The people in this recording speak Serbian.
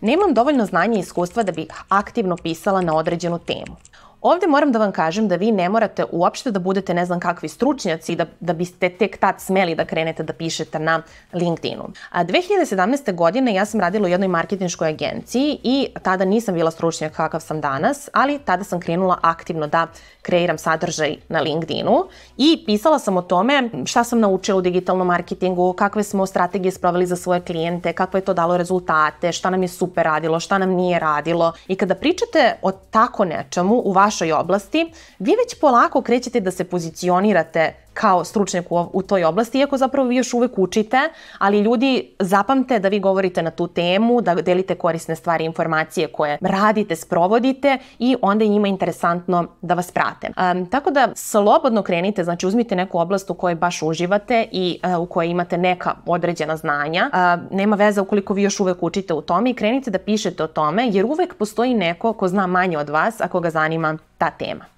nemam dovoljno znanja i iskustva da bih aktivno pisala na određenu temu. Ovde moram da vam kažem da vi ne morate uopšte da budete ne znam kakvi stručnjaci da, da biste tek tad smeli da krenete da pišete na LinkedInu. A 2017. godine ja sam radila u jednoj marketinškoj agenciji i tada nisam bila stručnjak kakav sam danas, ali tada sam krenula aktivno da kreiram sadržaj na LinkedInu i pisala sam o tome šta sam naučila u digitalnom marketingu, kakve smo strategije sproveli za svoje klijente, kakve je to dalo rezultate, šta nam je super radilo, šta nam nije radilo. I kada pričate o tako nečemu u vašoj oblasti, vi već polako krećete da se pozicionirate kao stručnjak u, u toj oblasti, iako zapravo vi još uvek učite, ali ljudi zapamte da vi govorite na tu temu, da delite korisne stvari, informacije koje radite, sprovodite i onda je njima interesantno da vas prate. Um, tako da slobodno krenite, znači uzmite neku oblast u kojoj baš uživate i uh, u kojoj imate neka određena znanja. Uh, nema veze ukoliko vi još uvek učite u tome i krenite da pišete o tome, jer uvek postoji neko ko zna manje od vas ako ga zanima ta tema.